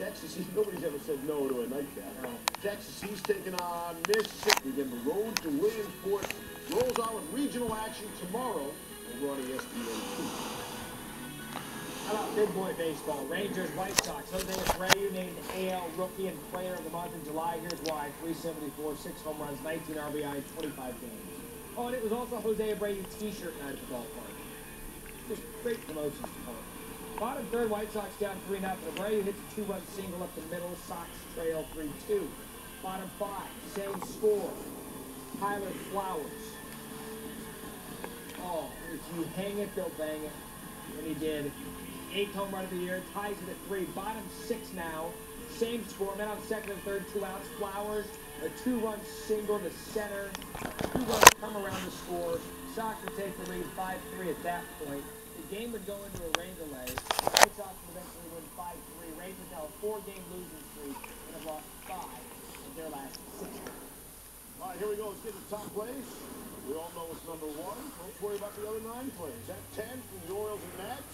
Texas, nobody's ever said no to a nightcap. No. Texas, he's taking on Mississippi. Again, the road to Williamsport rolls on with regional action tomorrow over on ESPN2. How about big boy baseball? Rangers, White Sox. Jose Abreu named AL Rookie and Player of the Month in July. Here's why. 374, 6 home runs, 19 RBI, 25 games. Oh, and it was also Jose Abreu t-shirt night at the ballpark. Just great promotions for Bottom third, White Sox down 3 0. Abreu hits a two-run single up the middle. Sox trail 3-2. Bottom five, same score. Tyler Flowers. Oh, if you hang it, they'll bang it. And he did. Eighth home run of the year, ties it at three. Bottom six now. Same score. Men on second and third, two outs. Flowers, a two-run single to center. Two runs come around the score. Sox would take the lead 5-3 at that point. The game would go into a rain delay. White Sox would eventually win 5-3. Rays would now a four-game losing streak and have lost five of their last six. All right, here we go. Let's get to the top place. We all know it's number one. Don't worry about the other nine plays. At 10 from the Orioles and Nats.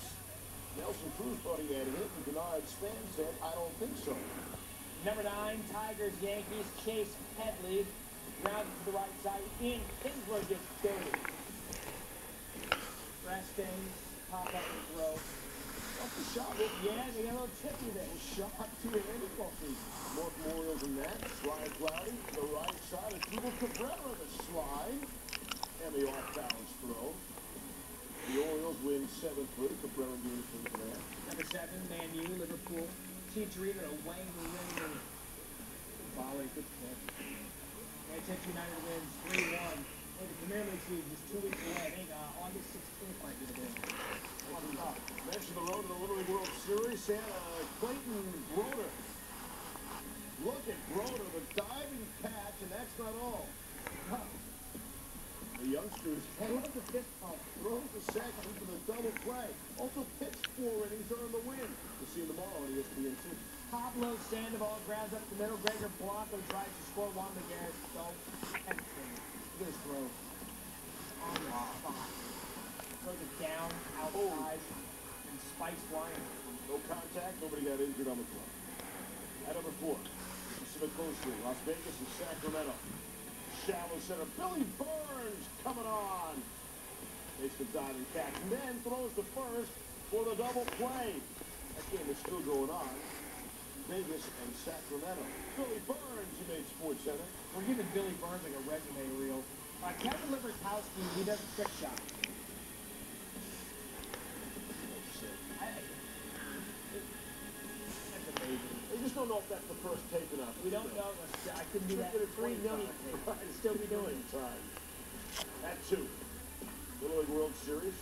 Cruz thought he had a hit, and Denard Span said, I don't think so. Number nine, Tigers, Yankees, Chase Headley. Grounded to the right side. Ian Kinsler gets dirty. Restings, pop up and throw. Off the shot. Yeah, they got a little tricky there. Shot to the end of More from Orioles and Nats. Ryan Cloudy, the right side. And Cuba Cabrera, the slide. And the off-balance throw. The Orioles win 7-3. Cabrera doing things there. Number seven, Man U, Liverpool. Chicharito, Wayne Rooney. Volley, good kick. Manchester United wins 3-1. Hey, the Premier League season is two weeks away. I think uh, August 16th might be the day. Mention the road to the Little League World Series. Santa Clayton Broder. Look at Broder, the diving catch, and that's not all. The youngsters throws the fifth pump, throws the second for the double play. Also pitched four innings earned the win. We'll see you tomorrow on ESPN 2. Pablo Sandoval grounds up the middle. Gregor Blanco tries to score. Juan Miguel don't penetrate. This throw on the spot. Throws it down, outside, oh. and spikes flying. No contact. Nobody got injured on the club. At number four, Pacific Coast League, Las Vegas and Sacramento shallow center. Billy Burns coming on. Makes the diving catch and then throws the first for the double play. That game is still going on. Vegas and Sacramento. Billy Burns, you made Sports Center. We're giving Billy Burns like a resume reel. Uh, Kevin Libertowski, he does trick shot. Don't know if that's the first tape enough. We don't know. I couldn't do that. Three million. Right. Still be doing time. At two. Little League World Series.